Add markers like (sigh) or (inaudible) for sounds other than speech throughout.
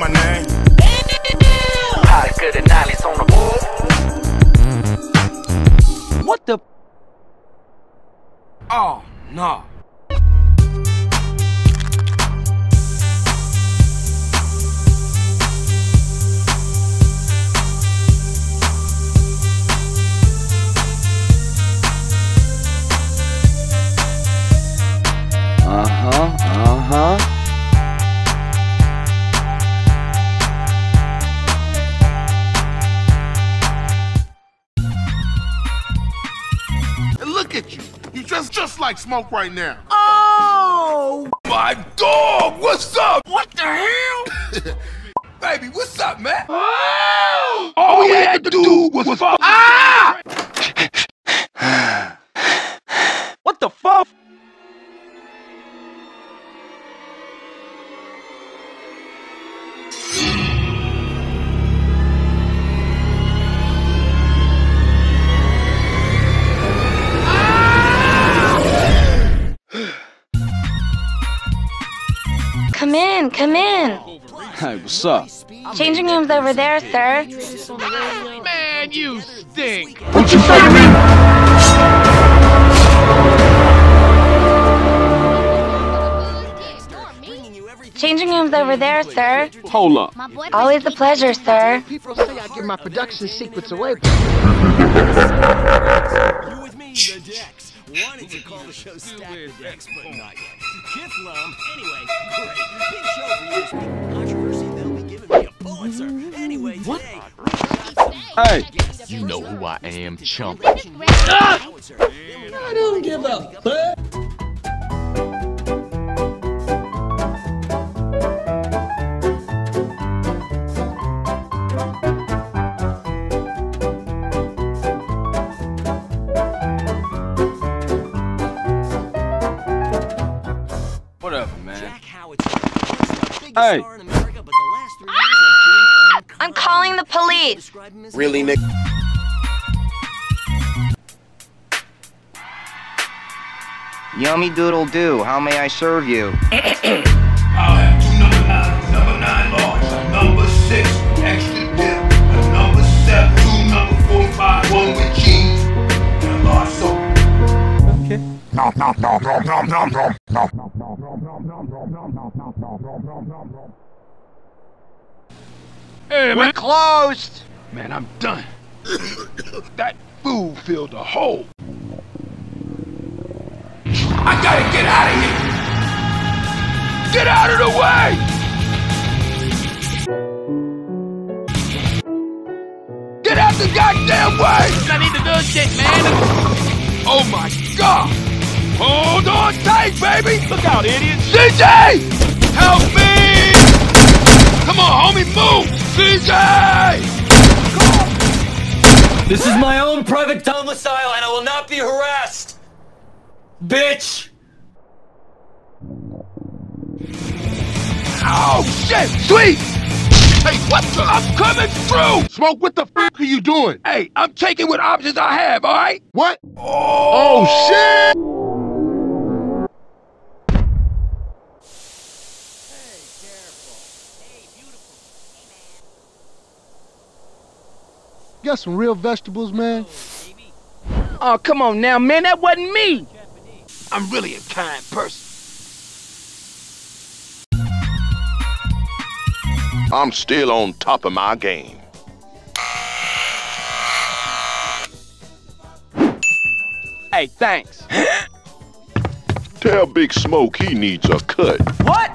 my name. Hot good and Nolly's on the board. What the? Oh, no. Look at you. You dress just like Smoke right now. Oh, my dog. What's up? What the hell? (laughs) Baby, what's up, man? Oh, all we had to do was fuck. Ah! (laughs) What the fuck? Come in, come in. Hey, what's up? Changing rooms over there, sir. Man, you stink. What you say to me? Changing rooms over there, sir. Hold up. Always a pleasure, sir. People say I give my production secrets away. (laughs) You with me, the Dex. Wanted to call the show Stack the Dex, but not yet. Kiflum, anyway, great. Big show for you this week. Controversy, they'll be giving me a Pulitzer. Anyway, today, Hey, You know who I am, chump. Ah! I don't give a fuck. Hey. America, but the last three years have been I'm calling the police. Describe him as Really, Nick? Yummy doodle do. How may I serve you? I'll have two number nines, number nine large, Hey, We're closed. Man, I'm done. that fool filled a hole. I gotta get out of here! Get out of the way! Get out the goddamn way! I need to do shit, man. Oh my god! Hold on tight, baby! Look out, idiot. CJ! Help me! Come on, homie, move! CJ! This is my own private domicile and I will not be harassed. Bitch! Oh shit! Sweet! Hey, what the? I'm coming through! Smoke, what the fuck are you doing? Hey, I'm taking what options I have, alright? What? Oh, Oh, shit! Got some real vegetables, man. Oh, come on now, man. That wasn't me. I'm really a kind person. I'm still on top of my game. Hey, thanks. (gasps) Tell Big Smoke he needs a cut. What?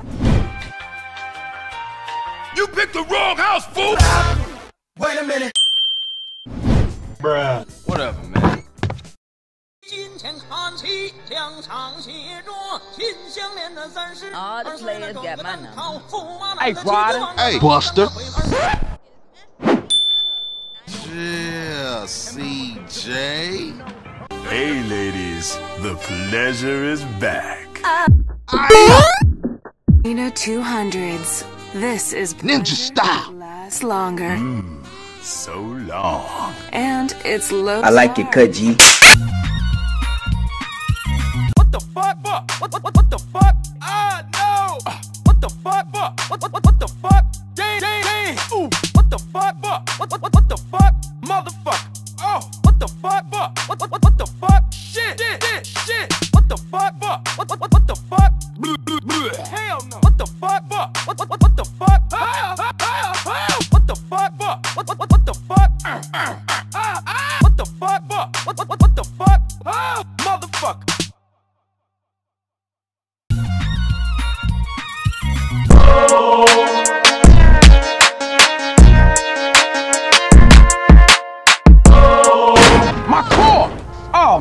You picked the wrong house, fool! Wait a minute. Whatever, man. 金钱看齐，两场协作，心相连的三十。 All the players got my number. Hey, Ryder. Hey, Buster. Yeah, CJ. Hey, ladies, the pleasure is back. Nina 200s. This is Ninja style. Lasts longer. So long. And it's low. I like it, cut G.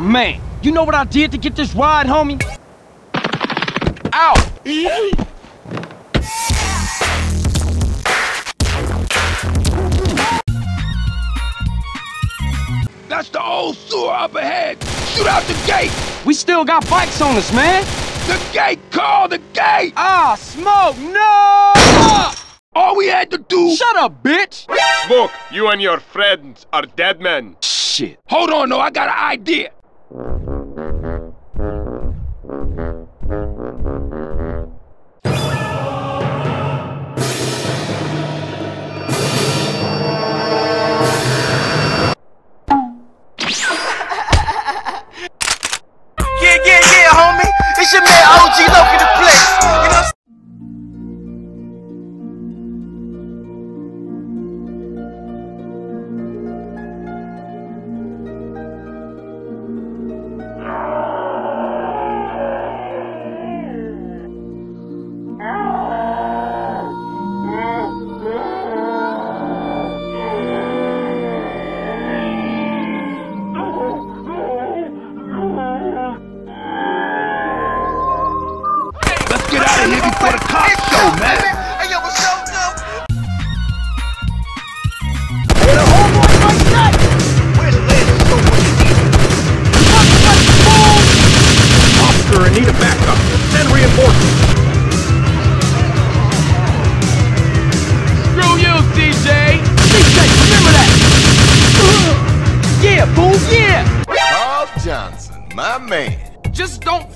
man. You know what I did to get this ride, homie? Ow! That's the old sewer up ahead. Shoot out the gate. We still got bikes on us, man. The gate. Call the gate. Ah, smoke, no! All we had to do. Shut up, bitch! Smoke, you and your friends are dead men. Shit. Hold on, though. I got an idea. Mm-hmm.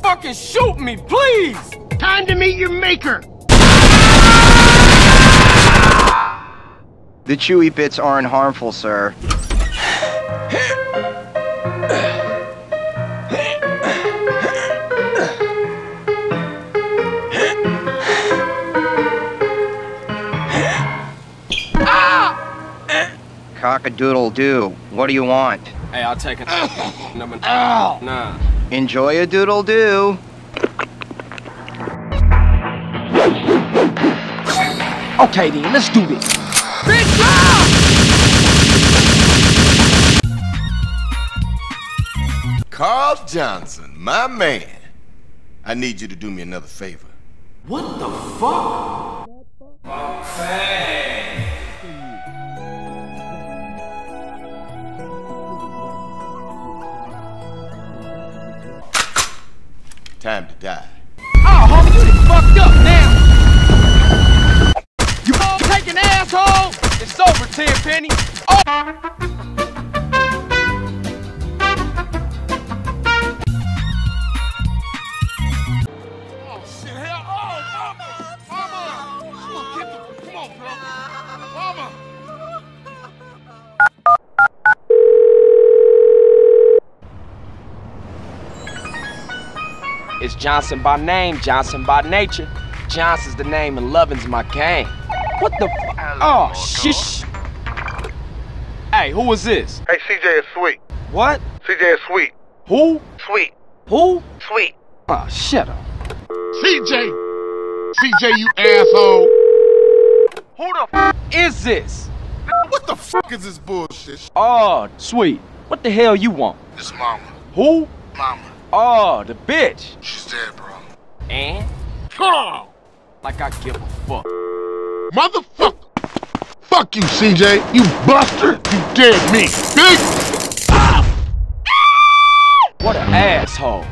Fucking shoot me, please! Time to meet your maker. The chewy bits aren't harmful, sir. Cock-a-doodle doo. What do you want? Hey, I'll take it. (coughs) Number Nah. Enjoy a doodle doo. Okay, then, let's do this. Carl Johnson, my man. I need you to do me another favor. What the fuck? Time to die. Oh, homie, you done fucked up now! You all taking asshole? It's over, Tenpenny. Oh! Mama. Johnson by name, Johnson by nature. Johnson's the name and Lovin's my game. What the f- Oh, shish. Hey, who was this? Hey, CJ is sweet. What? CJ is sweet. Who? Sweet. Who? Sweet. Oh, shut up. CJ. CJ, you asshole. Who the f- is this? What the fuck is this bullshit? Oh, sweet. What the hell you want? This mama. Who? Mama. Oh, the bitch. She's dead, bro. And? Carl. Like I give a fuck. Motherfucker. Fuck you, CJ. You buster. You dead meat. Bitch. What an asshole.